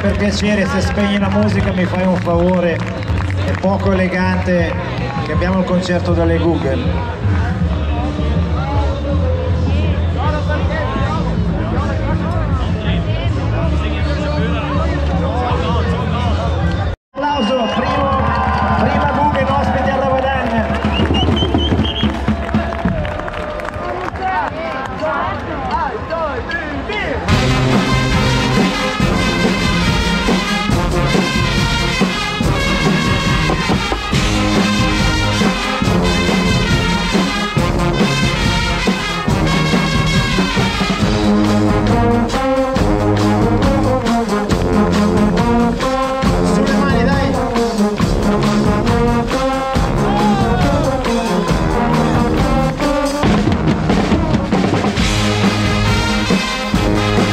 Per piacere, se spegni la musica mi fai un favore, è poco elegante che abbiamo il concerto delle Google. Bye.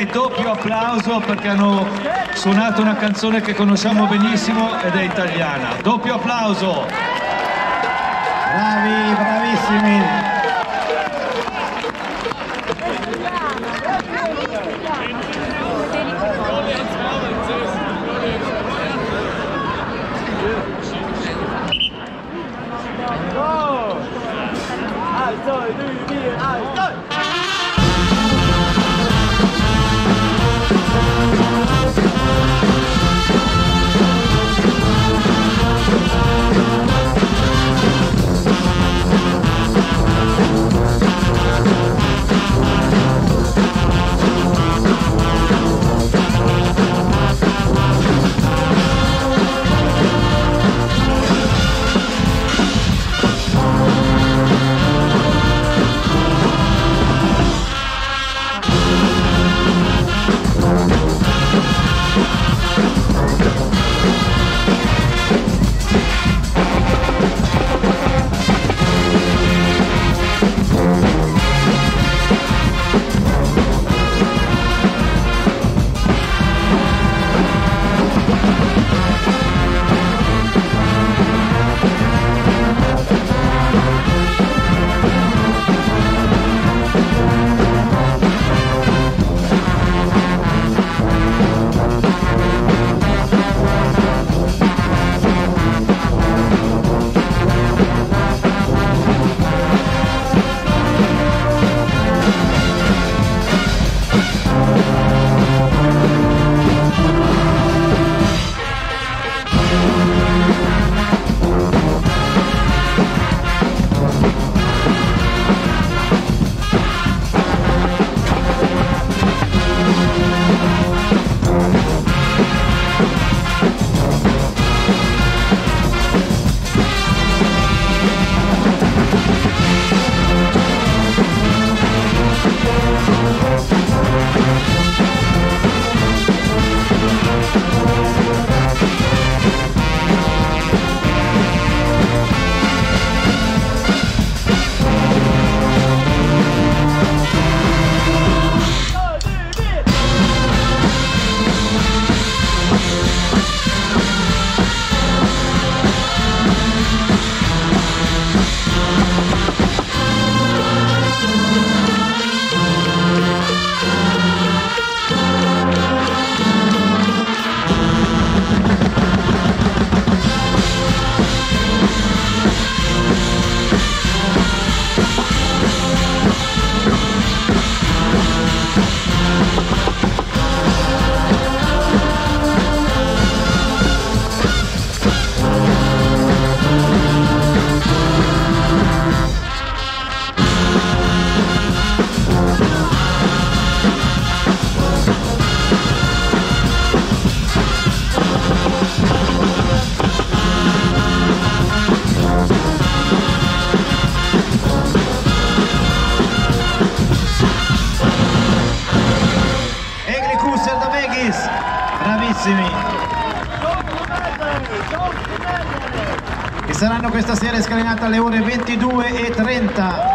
Direi doppio applauso perché hanno suonato una canzone che conosciamo benissimo ed è italiana. Doppio applauso! Bravi, bravissimi. Che saranno questa sera scalinata alle ore 22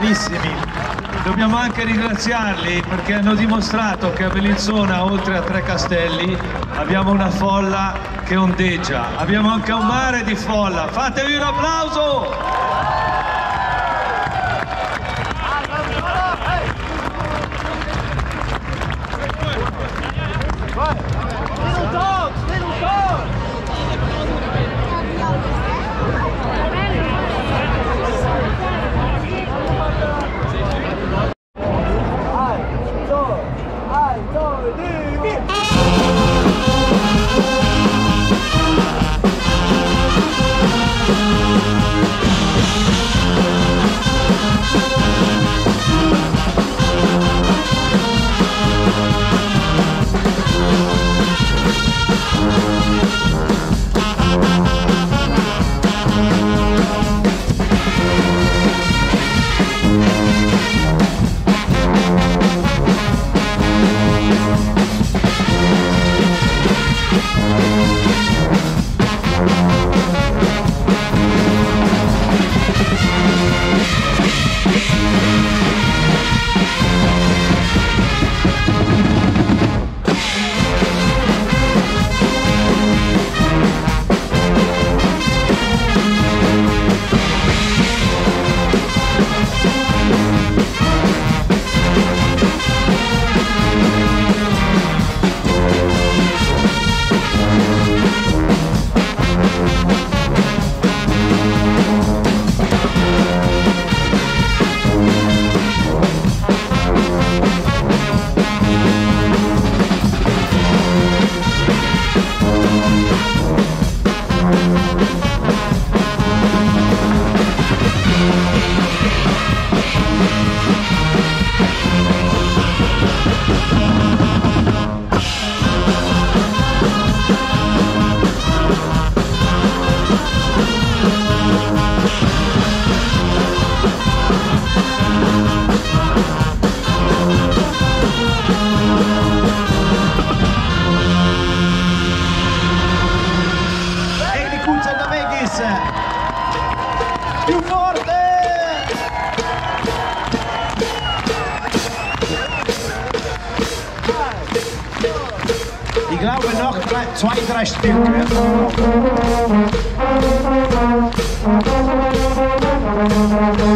bravissimi. Dobbiamo anche ringraziarli perché hanno dimostrato che a Bellinzona, oltre a tre castelli, abbiamo una folla che ondeggia. Abbiamo anche un mare di folla. Fatevi un applauso! Glaube noch zwei, drei Stück. Gli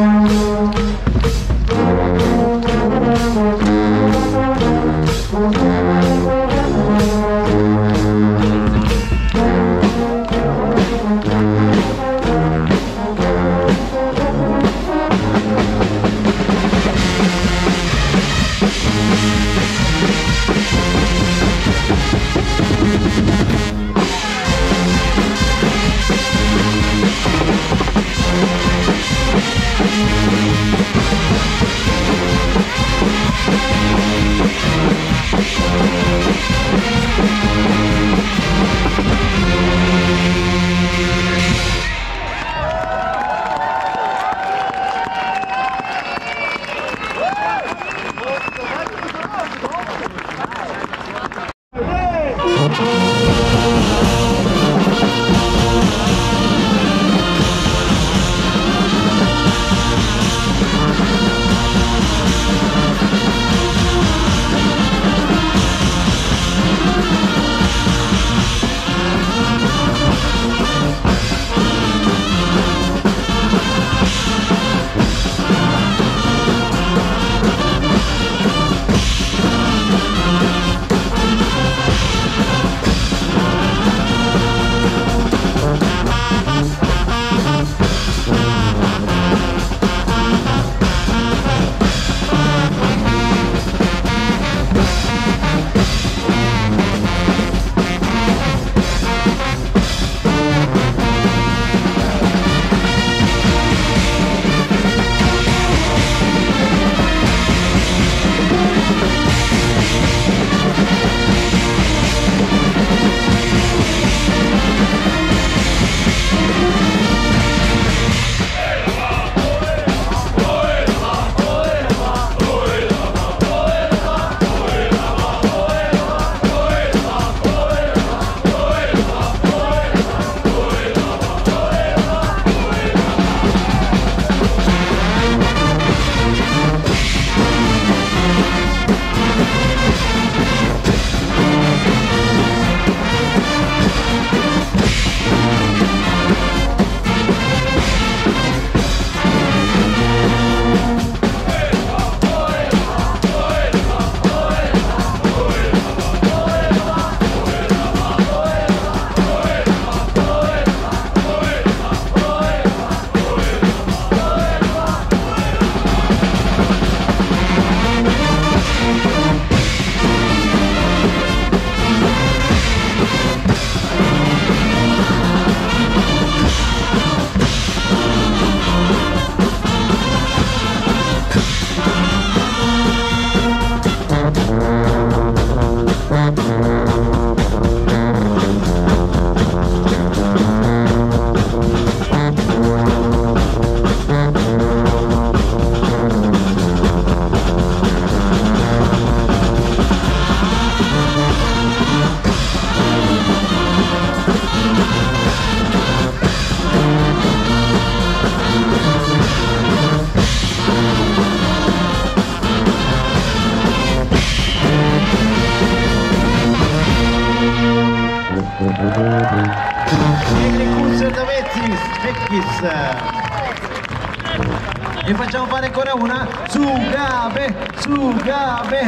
Sugabe, Sugabe.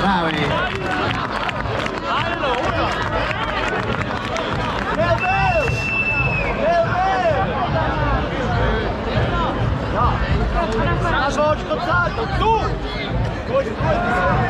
Bravi. Bravo, odškocato, tu! Dođi, dođi!